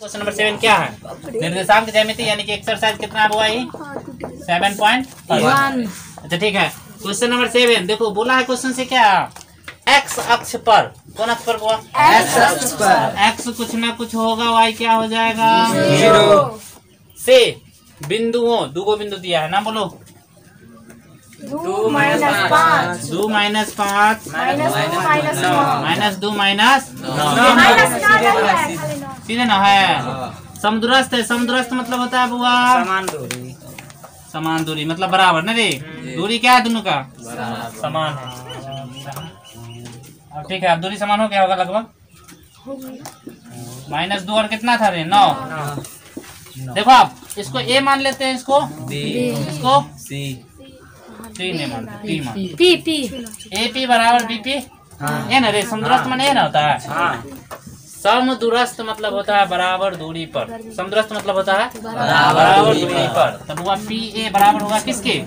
Question number seven क्या है? निर्देशांक ज्यामिति यानी कि एक्सरसाइज कितना हुआ ये? सेवन पॉइंट अच्छा ठीक है। क्वेश्चन नंबर सेवन देखो बोला है क्वेश्चन से क्या? एक्स अक्ष पर। कौन अक्ष पर हुआ? एक्स अक्ष पर। एक्स कुछ ना कुछ होगा वाई क्या हो जाएगा? ज़ीरो से बिंदुओं दो बिंदु दिया है ना बोलो? टू माइनस पाँच। दो माइनस पाँच। माइनस नौ। माइनस दो माइनस है? सीधे ना। है। समुद्रस्थ है। समुद्रस्थ मतलब होता है बुआ। समान दूरी। समान दूरी मतलब बराबर ना रे? दूरी क्या है दोनों का? समान। है अब ठीक है अब दूरी समान हो क्या होगा लगभग। माइनस दो और कितना था रे? नौ। देखो आप इसको ए मान लेते हैं इसको। बी इसको? सी टी नहीं मानते पी मान पी पी ए पी बराबर बी पी ए ना रे समुद्रस्थ में ए ना होता है हाँ मतलब होता है बराबर दूरी पर समदुरस्त मतलब होता है बराबर दूरी पर तब हुआ पी ए बराबर होगा किसके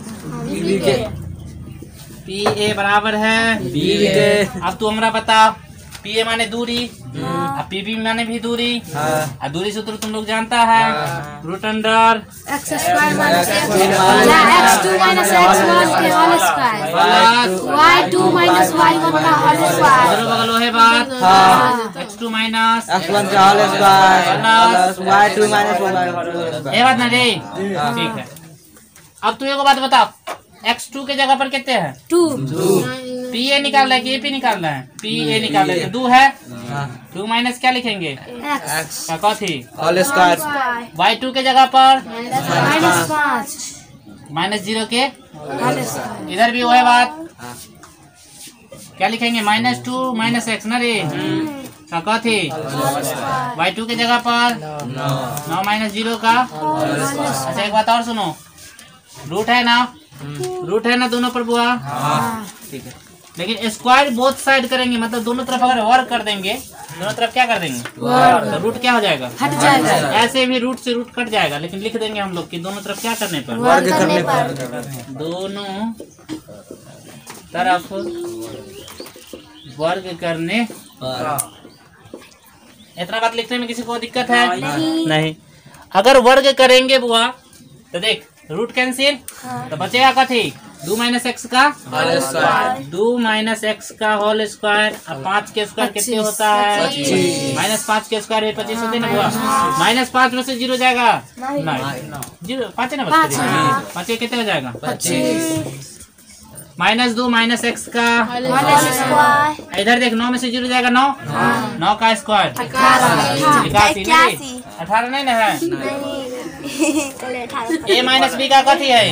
पी ए बराबर है बी के अब तू हमारा बता पी ए माने दूरी और पी बी माने भी दूरी हाँ। और दूरी सूत्र तुम लोग जानता है root under X square minus X two minus X one के whole square Y two minus Y one का होल स्क्वायर अगलो बगल है बात। हाँ। X two minus X one का whole square plus Y two minus one का whole square ये बात ना रे? ठीक है। अब तुम एक बात बता एक्स टू के जगह पर कितने हैं? टू पी ए निकालना है कि ए पी निकालना है? पी ए निकालना है। तो दो है? हाँ। टू माइनस क्या लिखेंगे? कथी स्क्वायर वाई टू के जगह पर? माइनस ज़ीरो के? इधर भी वो है बात। हाँ। क्या लिखेंगे? माइनस टू माइनस एक्स ना रे? कथी वाई टू के जगह पर? नौ माइनस ज़ीरो का? अच्छा एक बात और सुनो। रूट है ना? रूट है ना दोनों पर बुआ? हाँ। ठीक है। लेकिन स्क्वायर बोथ साइड करेंगे मतलब दोनों तरफ़ अगर वर्क कर देंगे दोनों तरफ़ क्या कर देंगे? तो रूट क्या हो जाएगा? हट जाएगा। ऐसे भी रूट से रूट कट जाएगा लेकिन लिख देंगे हम लोग कि दोनों तरफ़ क्या करने पर? वर्ग करने पर। दोनों तरफ़ वर्ग करने पर। इतना बात लिखने में किसी को दिक्कत है? नहीं। अगर वर्ग करेंगे बुआ तो देख रूट कैंसिल तो बचेगा कथी दो माइनस एक्स का। होल स्क्वायर दो माइनस एक्स का होल स्क्वायर अब पाँच के स्क्वायर कितने होता है? माइनस पाँच के स्क्वायर है पच्चीस होते ना बुआ? माइनस पाँच में से ज़ीरो जाएगा? ज़ीरो पाँच ना बस पाँच के कितने हो जाएगा? पच्चीस। माइनस दो माइनस एक्स का। स्क्वायर इधर देख नौ में से ज़ीरो जाएगा नौ? नौ का स्क्वायर इक्यासी अठारह नहीं ना है? ए माइनस बी का कथी है?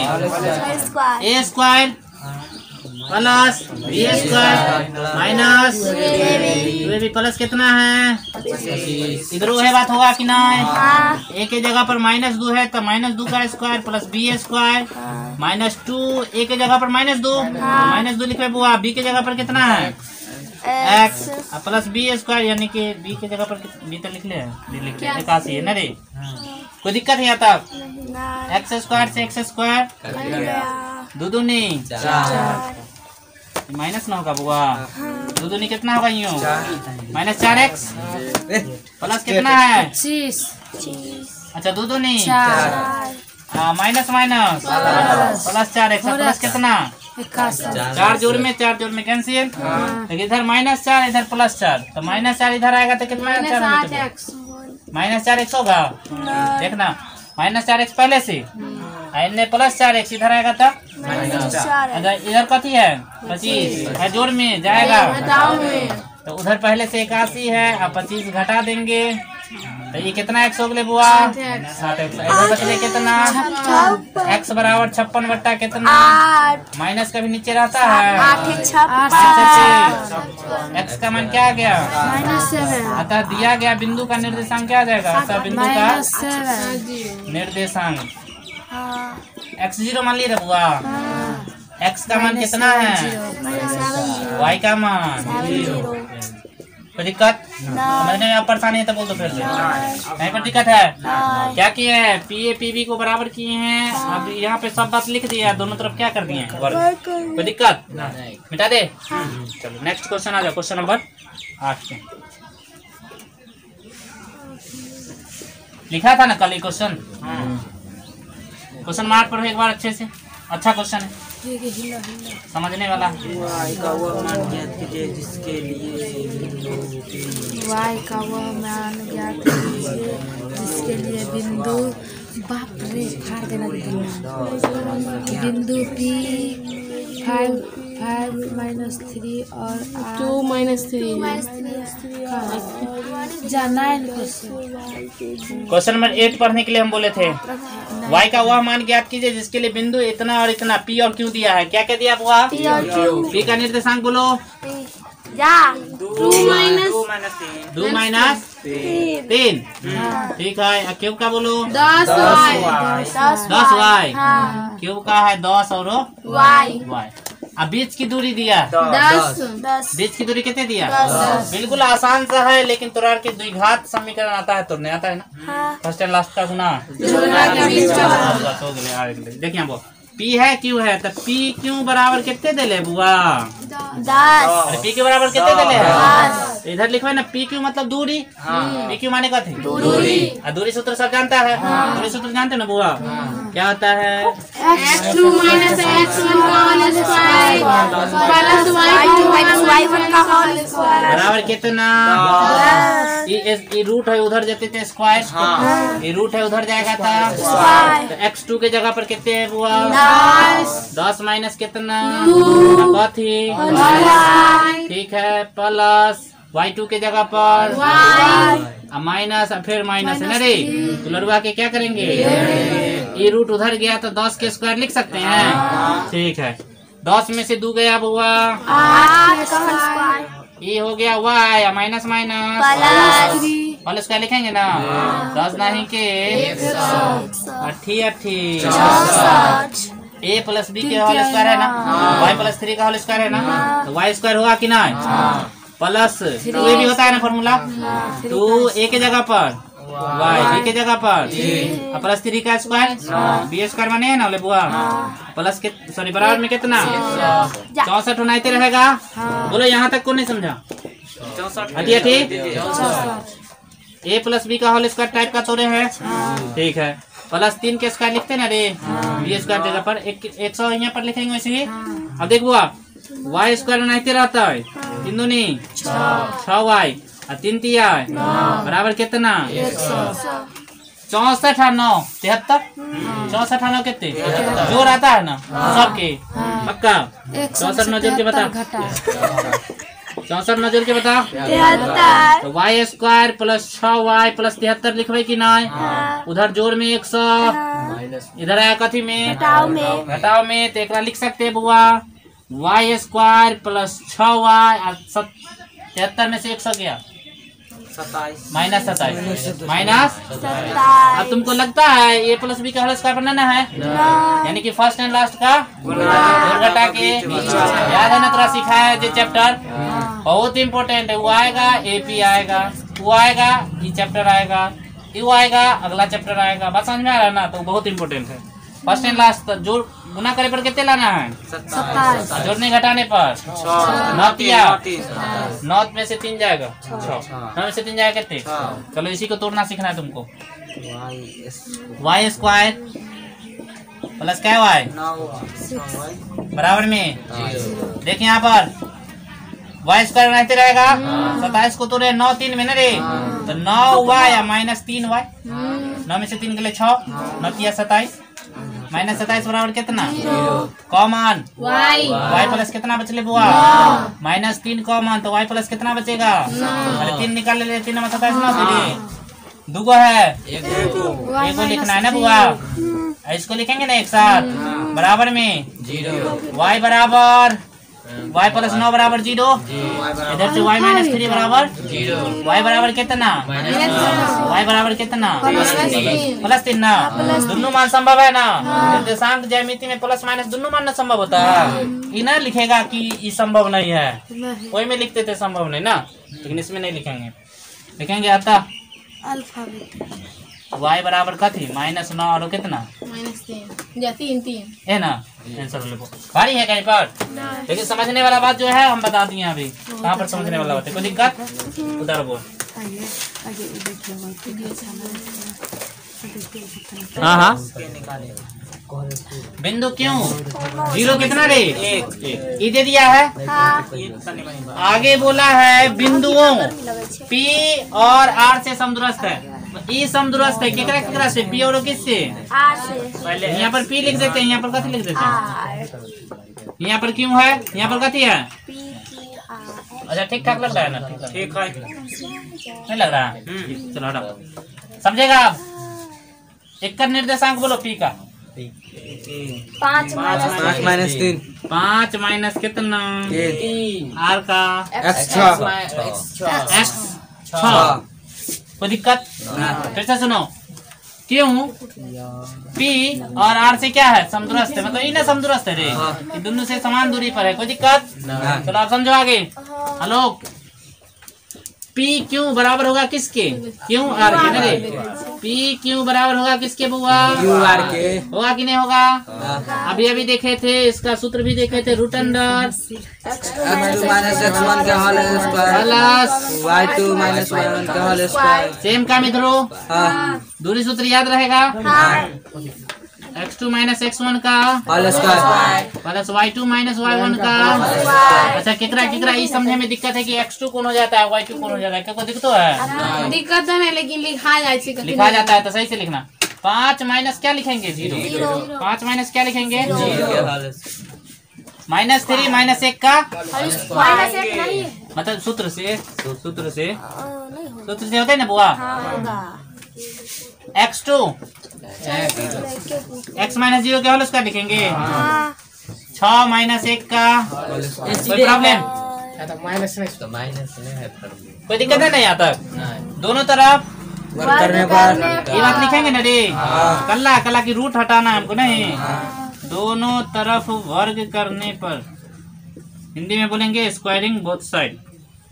A square plus B square minus two B plus कितना है? इधर वही बात होगा कि नहीं ए के जगह पर माइनस दो है तो माइनस दो का square plus B square minus two A के जगह पर माइनस दो। माइनस दो लिख रहे बुआ बी के जगह पर कितना है? एक्स प्लस बी स्क्वायर यानी कि बी के जगह पर बी तो लिख ले। लिख ले इक्यासी है ना रे? कोई दिक्कत नहीं आता? एक्स स्क्वायर से एक्स स्क्वायर दो दो नहीं माइनस ना होगा बुआ। दो दूनी कितना होगा यूँ? माइनस चार एक्स प्लस कितना है? पच्चीस। अच्छा दो दो नहीं माइनस माइनस। प्लस चार एक्स प्लस कितना? चार जोड़ में चार जोड़ में कैंसिल लेकिन इधर माइनस चार इधर प्लस चार। तो माइनस चार इधर आएगा तो कितना चार माइनस चार एक्स होगा। देखना। माइनस चार एक्स पहले से। इनने प्लस चार एक्स इधर आएगा तो अगर इधर कथी है? पच्चीस। है जोड़ में जाएगा। तो उधर पहले से इक्यासी है अब पच्चीस घटा देंगे। तो ये कितना एक्स हो गए बुआ? सात एक्स इधर बचले कितना? एक्स बराबर छप्पन बट्टा कितना? माइनस का भी नीचे रहता है। एक्स का मान क्या गया? अतः दिया गया बिंदु का निर्देशांक क्या आ जाएगा? अतः बिंदु का निर्देशांक। एक्स ज़ीरो मान लिए रे बुआ। एक्स का मान कितना है? वाई का मान। कोई दिक्कत? समझने में आप परेशानी है तो बोल दो फिर से। कहीं पर दिक्कत है? क्या किए हैं? पी ए पी बी को बराबर किए हैं। अब यहाँ पे सब बात लिख दिया दोनों तरफ़ क्या कर दिए हैं? कोई दिक्कत? मिटा दे। चलो नेक्स्ट क्वेश्चन आ जाओ। क्वेश्चन नंबर आठ पे। लिखा था ना कल ये क्वेश्चन क्वेश्चन मार्क पढ़ो एक बार अच्छे से। अच्छा क्वेश्चन है। समझने वाला? वाई का वह मान ज्ञात कीजिए जिसके लिए वाई का वह मान ज्ञात कीजिए जिसके लिए बिंदु बाप रे फाड़ देना बिंदु। P five five minus three और two minus three question question number eight पढ़ने के लिए हम बोले थे। वाई का वह मान ज्ञात कीजिए जिसके लिए बिंदु इतना और इतना पी और q दिया है। क्या क्या दिया हुआ p का निर्देशांक बोलो। दो माइनस तीन माइनस तीन ठीक है। क्यूब का बोलो। दस वाई दस वाई क्यूब का है दस और वाई अब बीच की दूरी दिया। दस बीच की दूरी कितने दिया? बिल्कुल आसान सा है लेकिन तुरा के द्विघात समीकरण आता है तुरने आता है ना? फ़र्स्ट एंड लास्ट का गुना। देखिए पी है क्यू है? तो पी क्यू बराबर कितने दिले बुआ? अरे पी के बराबर कितने दिले है तो इधर लिखो है ना पी क्यू मतलब दूरी? पी क्यू माने का थे? दूरी। और दूरी सूत्र सब जानता है? दूरी सूत्र जानते ना बुआ? क्या होता है? बराबर कितना? ये रूट है उधर जाते थे स्क्वायर ये रूट है उधर जाएगा था। तो एक्स टू के जगह पर कितने है बुआ? दस। माइनस कितना? ठीक है प्लस वाई टू के जगह पर। अब माइनस और फिर माइनस है ना रे? तो लड़ुआ के क्या करेंगे? ये रूट उधर गया तो दस के स्क्वायर लिख सकते हैं। ठीक है। दस में से दो गया बुआ ये हो गया Y minus minus. Plus square लिखेंगे ना? दस नहीं के। अठी अठी ए प्लस बी के होल स्क्वायर है ना? वाई प्लस थ्री का होल स्क्वायर है ना? तो वाई स्क्वायर होगा कि नहीं? प्लस टू ए भी होता है ना फॉर्मूला टू ए के जगह पर। वाई बी के जगह पर। प्लस थ्री का स्क्वायर बी स्क्वायर माने है ना बोले बुआ? प्लस के सॉरी बराबर में कितना? चौसठ। उनाते रहेगा। बोलो यहाँ तक को नहीं समझा? अठी ए प्लस बी का होल स्क्वायर टाइप का तोड़े है। ठीक है। प्लस तीन के स्क्वायर लिखते ना रे बी स्क्वायर जगह पर एक एक सौ यहाँ पर लिखेंगे वैसे ही अब देखो आप वाई स्क्वायर बनाते रहता है तीन दूनी छ वाई और तीन तिया बराबर कितना चौसठ और नौ तिहत्तर? चौसठ और नौ कितने ज़ोर आता है ना? सबके? पक्का? चौसठ नौ जोड़ के बता। चौसठ नज़र के बता तो वाई स्क्वायर प्लस छ वाई प्लस तिहत्तर लिखबे कि नहीं? उधर जोड़ में एक सौ। इधर आया कथी में? घटाव में। घटाओ में तो एकरा लिख सकते बुआ। वाई स्क्वायर प्लस छ वाई तिहत्तर में से एक सौ गया। सत्ताईस। माइनस सत्ताईस। माइनस अब तुमको लगता है ए प्लस बी का होल स्क्वायर बनाना है? यानी कि फ़र्स्ट एंड लास्ट का? घटा के। याद है ना थोड़ा सिखाया है जो चैप्टर बहुत इंपॉर्टेंट है। वो आएगा एपी आएगा वो आएगा ये चैप्टर आएगा ये आएगा अगला चैप्टर आएगा। बात समझ में आ रहा है ना? तो बहुत इंपॉर्टेंट है। फ़र्स्ट एंड लास्ट जोड़ गुना करे पर कितने लाना है? जोड़ने घटाने पर। नौ किया नौ में से तीन जाएगा? नौ में से तीन जाएगा कितने? चलो इसी को तोड़ना सीखना है तुमको। वाई स्क्वायर प्लस क्या वाई बराबर में? देखिए यहाँ पर। वाई स्क्वायर बनाते रहेगा। सताइस को तोड़े नौ तीन में ना रे तो नौ वाई या माइनस तीन वाई नौ में से तीन के लिए छह नौ किया सताइस माइनस सताइस बराबर कितना? कॉमन। वाई। वाई प्लस कितना बचले बुआ? माइनस तीन कॉमन तो वाई प्लस कितना बचेगा? अरे तीन निकाल ले तीन में सताइस ना फिर दुगो है। एक को लिखना है ना बुआ? इसको लिखेंगे ना एक साथ? बराबर में? ज़ीरो। वाई बराबर। वाई प्लस नौ बराबर ज़ीरो इधर से वाई माइनस थ्री बराबर वाई बराबर कितना वाई बराबर कितना प्लस तीन ना दोनों मान संभव है ना निर्देशांक ज्यामिति में प्लस माइनस दोनों मान ना संभव होता है ये ना लिखेगा कि ये संभव नहीं है कोई में लिखते थे संभव नहीं ना लेकिन इसमें नहीं लिखेंगे लिखेंगे आता अल्फ़ाबेट वाई बराबर कथी माइनस नौ और कितना? माइनस तीन। या तीन तीन। है ना? आंसर लिखो भारी है कहीं पर? लेकिन समझने वाला बात जो है हम बता दिए अभी। कहाँ पर समझने वाला बात है? कोई दिक्कत? उधर बोल। आइए आगे देखिए हाँ। हाँ बिंदु क्यों? ज़ीरो कितना रे? एक। दे दिया है। हाँ। आगे बोला है बिंदुओं। पी और आर से समदूरस्थ है। ई समदूरस्थ है केकरा केकरा से? पी और किससे पहले। यहाँ पर पी लिख देते हैं यहाँ पर कथी लिख देते हैं? यहाँ पर क्यों है? यहाँ पर कथी है? अच्छा ठीक ठाक लग रहा है ना? ठीक है। नहीं लग रहा? है चलो हटाओ। समझेगा आप? एक का निर्देशांक बोलो पी का। पाँच माइनस तीन। पाँच माइनस कितना? आर का? एक्स छः। एक्स छ। कोई दिक्कत? फिर से सुनो क्यों? पी और आर से क्या है? समदुरस्त है। मतलब इन्हें समदुरस्त है रे। दोनों से समान दूरी पर है। कोई दिक्कत? चलो आप समझो आगे। हेलो? पी क्यों बराबर होगा किसके? क्यों आर के? ना पी क्यों बराबर होगा किसके बुआ? क्यू आर के? होगा कि नहीं होगा? अभी अभी देखे थे इसका सूत्र भी देखे थे root under minus x one का plus y two minus y one का होल स्क्वायर सेम का मित्रों। हाँ। दूरी सूत्र याद रहेगा? X two minus x one का? Square plus y two minus y one का? अच्छा केकरा केकरा ये समझने में दिक्कत है कि एक्स टू कौन हो जाता है वाई टू कौन हो जाता है? क्या कोई दिक्कत है? दिक्कत है लेकिन लिखा जाए छै लिखा जाता है तो सही से लिखना। पाँच माइनस क्या लिखेंगे? ज़ीरो पाँच माइनस क्या लिखेंगे? माइनस थ्री माइनस एक का? माइनस एक नहीं मतलब सूत्र से सूत्र से सूत्र से होता है ना बुआ? X two x minus zero क्या होल उसका लिखेंगे छ माइनस एक का कोई प्रॉब्लम कोई दिक्कत है ना यहाँ तक? दोनों तरफ़? करने पर ये बात लिखेंगे ना रे? कल्ला कल्ला की रूट हटाना है हमको नहीं दोनों तरफ़ वर्ग करने पर। हिंदी में बोलेंगे स्क्वायरिंग बोथ साइड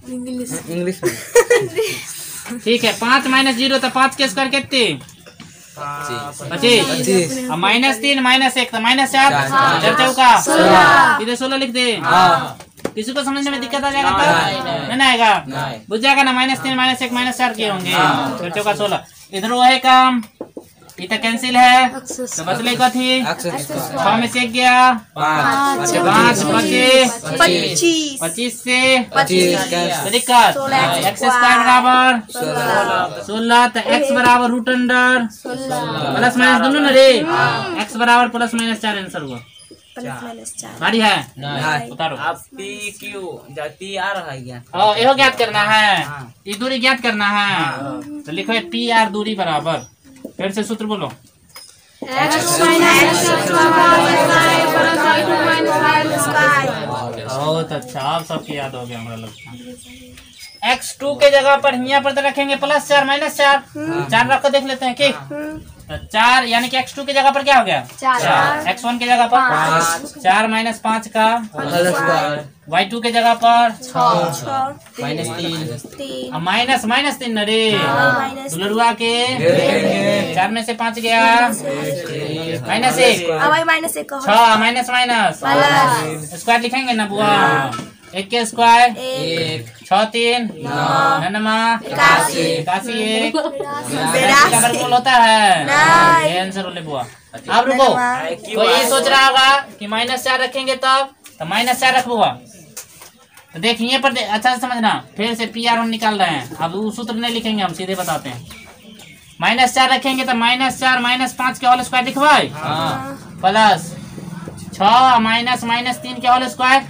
इंग्लिश में। ठीक है पाँच माइनस ज़ीरो तो पाँच के स्क्वायर कितने? पच्चीस। माइनस तीन माइनस एक तो माइनस चार। चार। चार। चौका। सोलह। सीधे सोलह लिख दे। हाँ। किसी को समझने में दिक्कत आ जाएगा ना नहीं, नहीं। आएगा। बुझ जाएगा ना माइनस तीन माइनस एक माइनस चार के होंगे। चार चौका सोलह। इधर वो है काम। ये तो कैंसिल है। तो बचले कथी एक्स छह में से गया। पाँच। पाँच पच्चीस। पच्चीस। पच्चीस। से एक्स स्क्वायर बराबर। सोलह। तो एक्स बराबर रूट अंडर प्लस माइनस दोनों ना रे। एक्स बराबर प्लस माइनस चार आंसर हुआ। प्लस माइनस चार। गाड़ी है। नहीं। उतारो। पी क्यू पी आ रहा है यहो ज्ञात करना है। ये दूरी ज्ञात करना है। तो लिखो पी आर दूरी बराबर। फिर से सूत्र बोलो। बहुत अच्छा आप सबके याद हो गया हमारा लगता है। एक्स टू के जगह पर यहाँ पर तो रखेंगे प्लस चार माइनस चार। चार रख देख लेते हैं कि तो चार यानी कि एक्स टू की जगह पर क्या हो गया? चार। एक्स वन की जगह पर चार माइनस पाँच का वाई टू के जगह पर? माइनस तीन। माइनस माइनस तीन न रे दुलरुआ के? चार में से पाँच गया। माइनस एक। माइनस एक। छ माइनस माइनस स्क्वायर लिखेंगे ना बुआ? एक के स्क्वायर एक। छ तीन? ननमा? इक्यासी। इक्यासी एक। डबल होता है। ये आंसर बोले बुआ। अब रुको। कोई सोच रहा होगा कि माइनस चार रखेंगे तब? तो माइनस चार रख बुआ। तो देख पर दे, अच्छा से समझना। फिर से पी आर हम निकाल रहे हैं। अब वो सूत्र नहीं लिखेंगे हम सीधे बताते हैं। माइनस चार रखेंगे तो माइनस चार माइनस पाँच के होल स्क्वायर लिखवाए प्लस छ माइनस माइनस तीन के होल स्क्वायर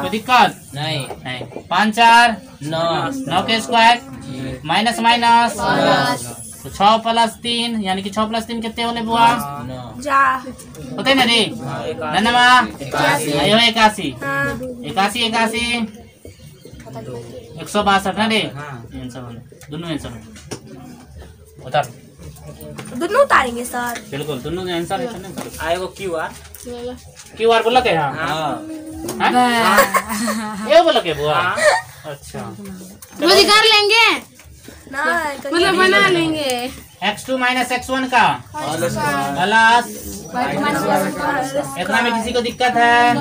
कोई दिक्कत? नहीं। नहीं। पाँच चार? नौ। नौ के स्क्वायर माइनस माइनस? तो छ प्लस तीन यानी कि छ प्लस तीन कितने होले बुआ? होते ना रे? ननमा इक्यासी। इक्यासी इक्यासी। एक सौ बासठ ना रे? आंसर होले दोनों आंसर उतार। दोनों उतारेंगे सर बिल्कुल दोनों के आंसर है आएगो क्यू आर क्यू आर बोला के हाँ। हाँ। हाँ? ये बोला के बुआ? अच्छा। मुझे कर लेंगे? मतलब बना लेंगे। X two minus x one का। प्लस इतना में किसी को दिक्कत है।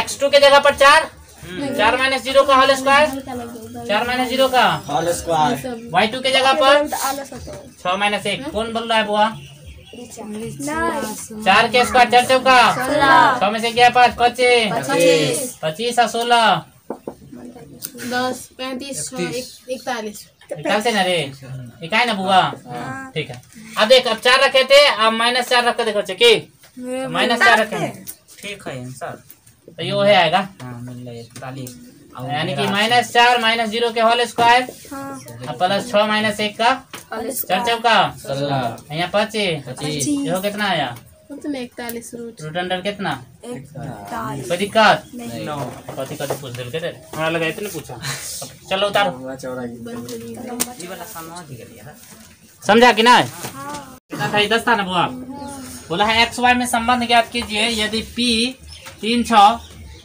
एक्स टू के जगह पर चार? चार माइनस ज़ीरो का होल स्क्वायर चार माइनस ज़ीरो का? होल स्क्वायर वाई टू के जगह पर? छह माइनस एक। कौन बोल रहा है बुआ? चार के स्क्वायर चार चौका छह में से क्या पाँच? पच्चीस। पच्चीस। और सोलह? दस पैंतीस इकतालीस। निकालते ना रे? ये ना बुआ? ठीक है। अब देख अब चार रखे थे अब माइनस चार रख के देखो चेकी। माइनस चार रखे। हैं ठीक है आंसर तो ये है आएगा। हाँ मिल रहा है इकतालीस यानी कि माइनस चार माइनस ज़ीरो के होल स्क्वायर। और प्लस छह माइनस एक का चार चौका। सोलह यहाँ पच्चीस। पच्चीस। ये हो कितना आया? उसमें इकतालीस रूट। रूट अंडर कितना? कोई दिक्कत कथी कथी पूछ दिल के हमारा लगा इतने पूछा। चलो उतारो। ये वाला सामान दिख रही समझा कि ना? कितना था? ये दस था ना बुआ बोला है एक्स वाई में संबंध ज्ञात कीजिए यदि पी तीन छ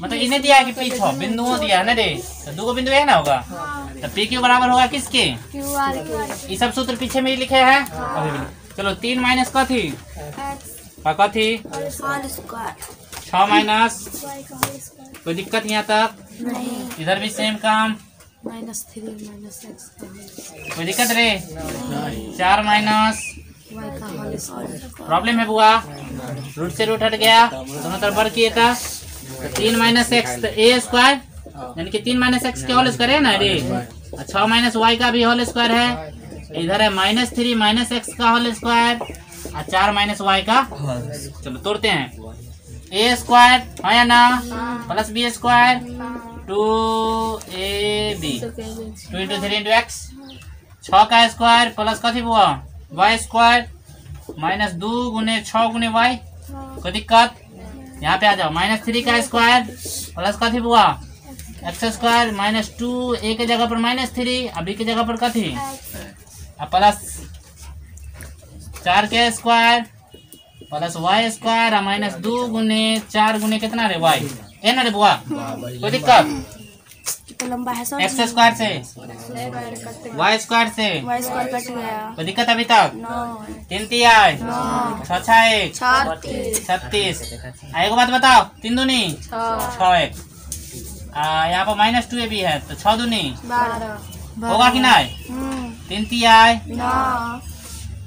मतलब इन्हें दिया है कि पी छ बिंदुओं दिया है ना रे? तो दो बिंदु है ना होगा? तो पी क्यू बराबर होगा किसके? ये सब सूत्र पीछे में लिखे हैं। चलो तीन माइनस कथी का कथी छ माइनस कोई दिक्कत यहाँ तक इधर भी सेम काम। माइनस थ्री माइनस एक्स कोई दिक्कत रे? चार माइनस प्रॉब्लम है बुआ। रूट से रूट हट गया। दोनों तरफ़ वर्ग किए था। तो तीन माइनस एक्स ए स्क्वायर, यानी कि तीन माइनस एक्स के होल स्क्वायर है ना रे? और छह माइनस वाई का भी होल स्क्वायर है। इधर है माइनस थ्री माइनस एक्स का होल स्क्वायर और चार माइनस वाई का। चलो तोड़ते हैं। ए स्क्वायर, है या ना? Plus b square, two a b. Two into three into x. छ का स्क्वायर, प्लस कथी बुआ? वाई स्क्वायर माइनस दो गुने छ गुने वाई कोई दिक्कत? यहाँ पे आ जाओ। माइनस थ्री का स्क्वायर प्लस कथी बुआ x square minus two, a के जगह पर माइनस थ्री बी के जगह पर कथी और प्लस चार के square plus y square minus दो गुने चार गुने कितना रे वाई? है ना रे बुआ। कोई दिक्कत? कितना लंबा है सर एक्स स्क्वायर से। वाई स्क्वायर से। वाई स्क्वायर कट गया कोई दिक्कत अभी तक? तीन तिहाई। छ छ एक छत्तीस। छत्तीस। बात बताओ। तीन दूनी। छ एक। यहाँ पर माइनस टू ए भी है तो छ दूनी। होगा कि नहीं? हम्म, तीन तिहाई। नौ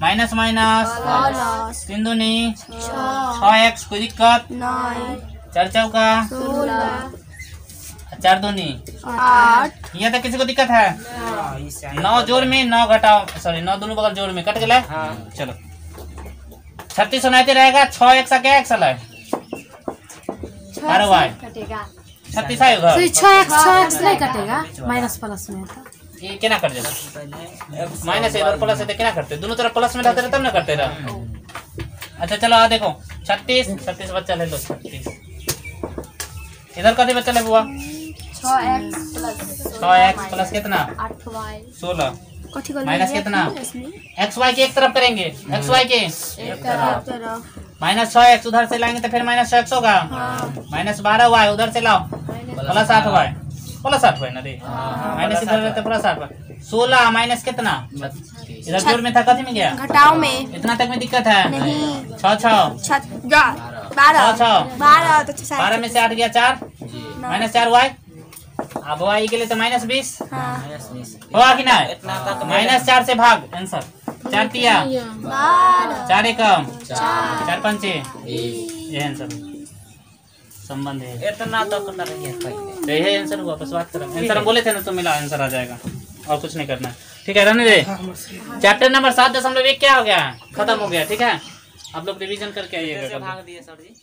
माइनस माइनस तीन दूनी। छः एक्स कोई दिक्कत? चार चौका चार दूनी आठ। यहाँ तक किसी को दिक्कत है? हाँ नौ जोड़ में नौ घटाओ सॉरी नौ दोनों बगल जोड़ में। कट गया? हाँ। चलो। छत्तीस सुनाते रहेगा छ एक सा क्या एक साल है। अरे भाई छत्तीस तो नहीं कटेगा। माइनस प्लस में तो ये क्या कर देगा? माइनस है और प्लस है तो क्या करते? दोनों तरफ़ प्लस में रहते रहे तब ना करते रहा। अच्छा चलो आ देखो। छत्तीस छत्तीस बच्चा ले लो छत्तीस। इधर कथी बच्चा ले बुआ। छः एक्स प्लस कितना? वाई सोलह। माइनस कितना? एक्स वाई के एक तरफ़ करेंगे। एक्स वाई के? माइनस छह एक्स उधर से लाएँगे तो फिर माइनस एक्स होगा। माइनस बारह वाई उधर से लाओ। प्लस आठ वाई प्लस आठ वाई ना रे। माइनस इधर रहते प्लस आठ वाई सोलह माइनस कितना? इधर जोड़ में था कथी में गया? घटाओ में। इतना तक में दिक्कत है। छः छः बारह। छः छः बारह तो बारह में से आठ गया चार। माइनस चार वाई अब वाई के लिए तो माइनस बीस? हाँ। होगा कि ना? तो माइनस चार से भाग आंसर चार तिया चार एकम। चार। पंचे। ये आंसर संबंध है। इतना तो कर रही है तो यही आंसर हुआ बस बात करें। आंसर बोले थे ना तो मिला आंसर आ जाएगा। और कुछ नहीं करना ठीक है रहने दे चैप्टर नंबर सात दशमलव एक क्या हो गया? खत्म हो गया ठीक है? आप लोग रिवीजन करके आइएगा भाग दिए सर जी?